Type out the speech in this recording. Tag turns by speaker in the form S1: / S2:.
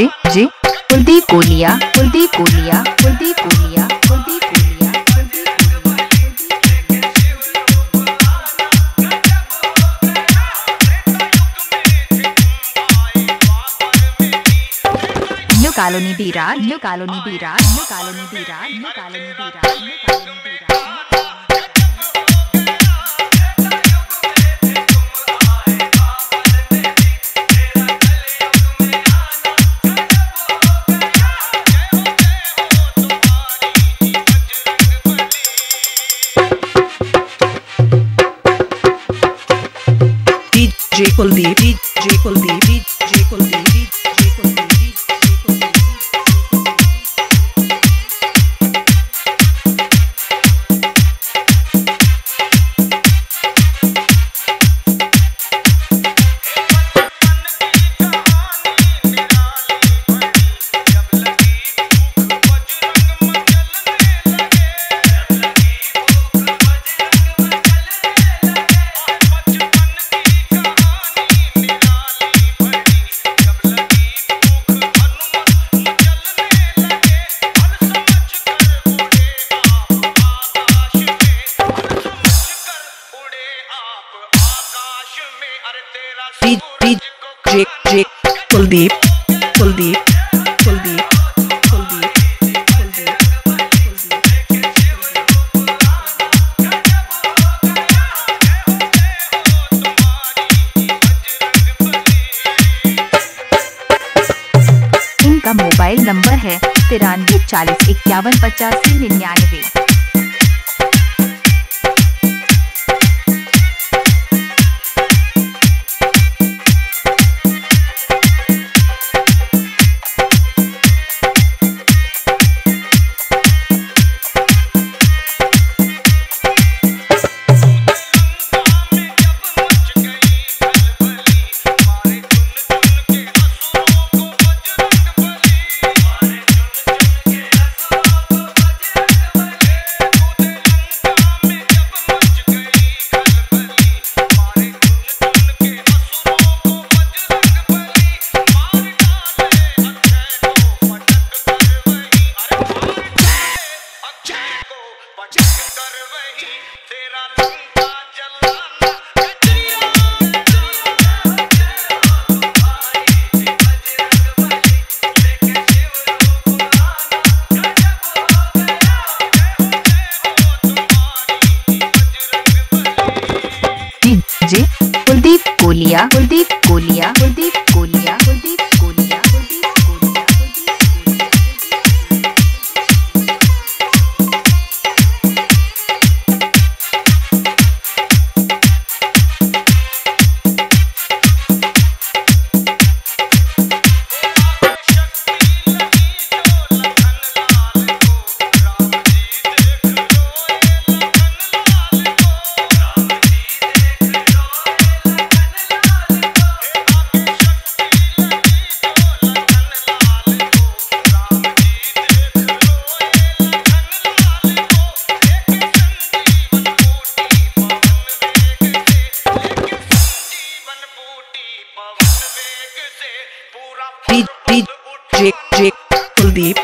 S1: जे जे। Kuldeep Koliya Kuldeep Koliya Kuldeep Koliya Kuldeep Koliya new colony Bira new colony Bira new colony Bira new colony Bira new colony
S2: DJ Kuldeep, DJ Kuldeep, DJ Kuldeep,
S1: इनका mobile number है तिरानवे चालीस इक्यावन पचासी निन्यानवे।
S2: DJ J Kuldeep,